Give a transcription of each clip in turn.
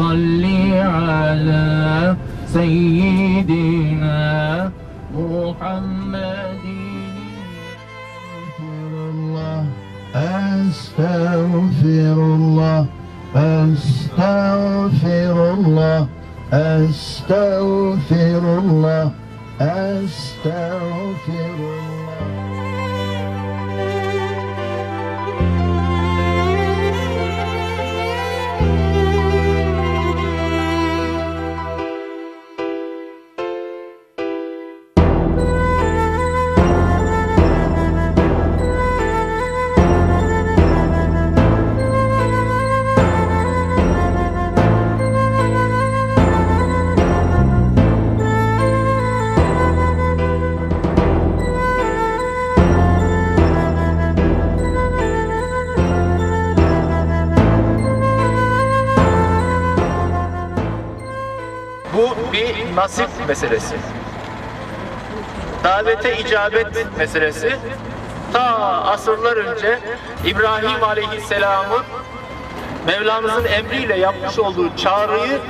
صل على سيدنا محمد. أستغفر الله أستغفر الله أستغفر الله أستغفر الله Bu bir nasip meselesi. Davete icabet meselesi. Ta asırlar önce İbrahim Aleyhisselam'ın Mevlamızın emriyle yapmış olduğu çağrıyı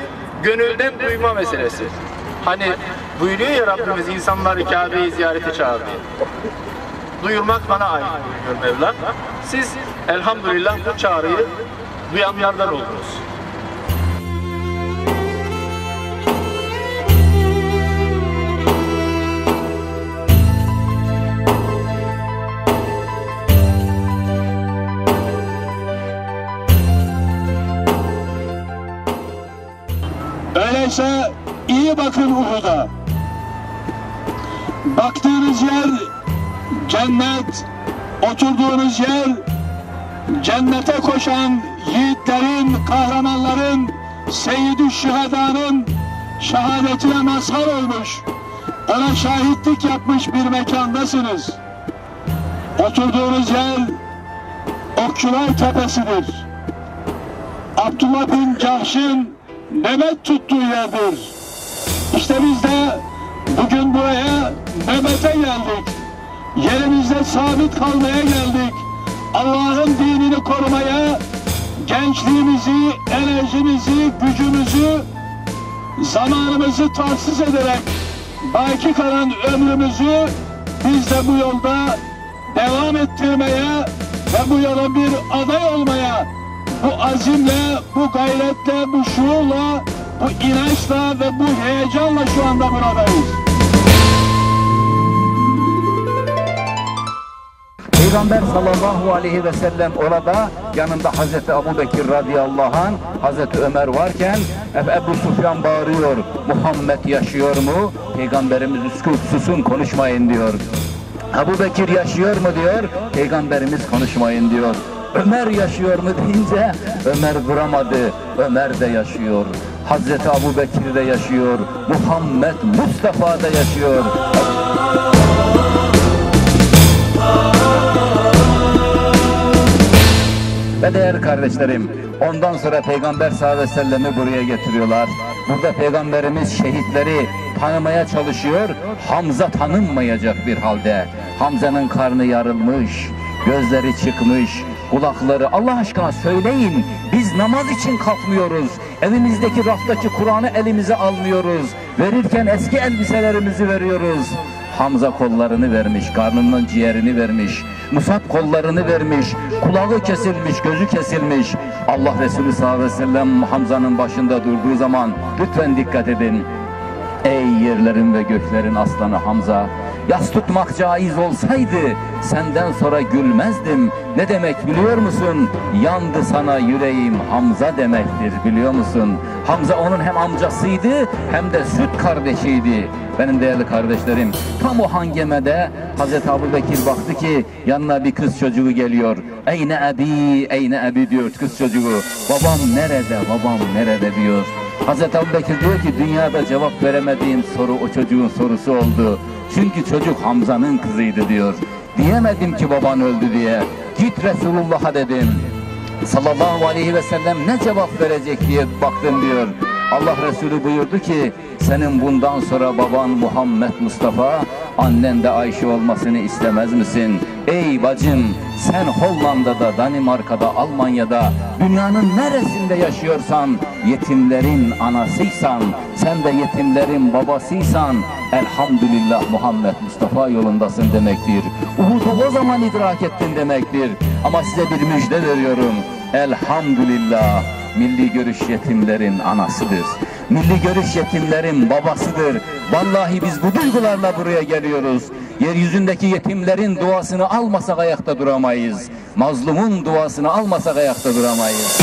gönülden duyma meselesi. Hani buyuruyor ya Rabbimiz insanları Kabe'yi ziyarete çağırdı. Duyurmak bana ait buyuruyor Mevlam. Siz elhamdülillah bu çağrıyı duyanlardan oldunuz. Öyleyse iyi bakın Uhud'a. Baktığınız yer cennet, oturduğunuz yer cennete koşan yiğitlerin, kahramanların, seyyid şühedanın şehadetine mazhar olmuş, ona şahitlik yapmış bir mekandasınız. Oturduğunuz yer Okçular Tepesi'dir. Abdullah bin Cahş'ın Mehmet tuttuğu yerdir. İşte biz de bugün buraya Mehmet'e geldik. Yerimizde sabit kalmaya geldik. Allah'ın dinini korumaya, gençliğimizi, enerjimizi, gücümüzü, zamanımızı tahsis ederek baki kalan ömrümüzü biz de bu yolda devam ettirmeye ve bu yola bir aday olmaya bu azimle, bu gayretle, bu şuurla, bu inançla ve bu heyecanla şu anda buradayız. Peygamber sallallahu aleyhi ve sellem orada yanında Hazreti Ebu Bekir radıyallahu anh, Hazreti Ömer varken Eb- Ebu Sufyan bağırıyor. Muhammed yaşıyor mu? Peygamberimiz "Üsküp, susun konuşmayın diyor. Ebu Bekir yaşıyor mu diyor. Peygamberimiz konuşmayın diyor. Ömer yaşıyor mu deyince Ömer duramadı. Ömer de yaşıyor. Hazreti Ebu Bekir de yaşıyor. Muhammed Mustafa da yaşıyor. Ve değerli kardeşlerim, ondan sonra Peygamber sallallahu aleyhi ve sellemi buraya getiriyorlar. Burada Peygamberimiz şehitleri tanımaya çalışıyor. Hamza tanınmayacak bir halde. Hamza'nın karnı yarılmış, gözleri çıkmış, kulakları Allah aşkına söyleyin. Biz namaz için kalkmıyoruz. Evimizdeki raftaki Kur'an'ı elimize almıyoruz. Verirken eski elbiselerimizi veriyoruz. Hamza kollarını vermiş, karnından ciğerini vermiş. Musab kollarını vermiş, kulağı kesilmiş, gözü kesilmiş. Allah Resulü sallallahu aleyhi ve sellem Hamza'nın başında durduğu zaman lütfen dikkat edin. Ey yerlerin ve göklerin aslanı Hamza, yas tutmak caiz olsaydı senden sonra gülmezdim. Ne demek biliyor musun? Yandı sana yüreğim Hamza demektir biliyor musun? Hamza onun hem amcasıydı hem de süt kardeşiydi. Benim değerli kardeşlerim tam o hangemede Hazreti Ebu Bekir baktı ki yanına bir kız çocuğu geliyor. Eyne ebi, eyne ebi diyor kız çocuğu. Babam nerede, babam nerede diyor. Hazreti Ebu Bekir diyor ki dünyada cevap veremediğim soru o çocuğun sorusu oldu. Çünkü çocuk Hamza'nın kızıydı diyor. Diyemedim ki baban öldü diye. Git Resulullah'a dedim. Sallallahu aleyhi ve sellem ne cevap verecek diye baktım diyor. Allah Resulü buyurdu ki senin bundan sonra baban Muhammed Mustafa Annen de Ayşe olmasını istemez misin? Ey bacım sen Hollanda'da, Danimarka'da, Almanya'da dünyanın neresinde yaşıyorsan yetimlerin anasıysan sen de yetimlerin babasıysan elhamdülillah Muhammed Mustafa yolundasın demektir. Uhud'u o zaman idrak ettin demektir. Ama size bir müjde veriyorum. Elhamdülillah milli görüş yetimlerin anasıdır. Milli görüş yetimlerin babasıdır. Vallahi biz bu duygularla buraya geliyoruz. Yeryüzündeki yetimlerin duasını almasak ayakta duramayız. Mazlumun duasını almasak ayakta duramayız.